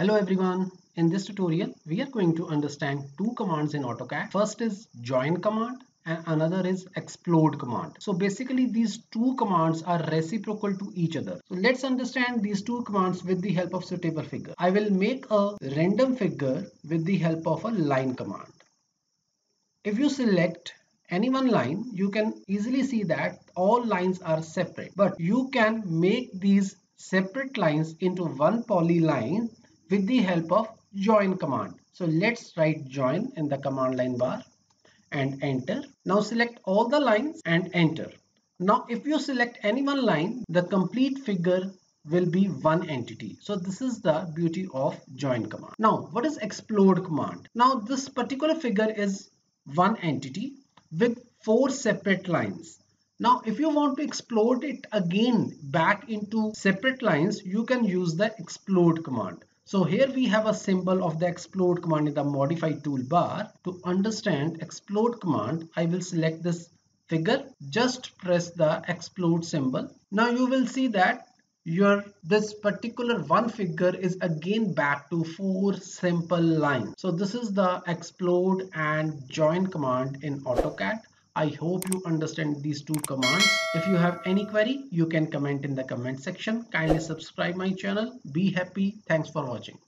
Hello everyone. In this tutorial, we are going to understand two commands in AutoCAD. First is join command and another is explode command. So basically these two commands are reciprocal to each other. So let's understand these two commands with the help of suitable figure. I will make a random figure with the help of a line command. If you select any one line, you can easily see that all lines are separate. But you can make these separate lines into one polyline with the help of join command. So let's write join in the command line bar and enter. Now select all the lines and enter. Now if you select any one line, the complete figure will be one entity. So this is the beauty of join command. Now what is explode command? Now this particular figure is one entity with four separate lines. Now, if you want to explode it again back into separate lines, you can use the explode command. So here we have a symbol of the explode command in the modify toolbar. To understand explode command, I will select this figure. Just press the explode symbol. Now you will see that your this particular one figure is again back to four simple lines. So this is the explode and join command in AutoCAD. I hope you understand these two commands. If you have any query, you can comment in the comment section. Kindly subscribe my channel. Be happy. Thanks for watching.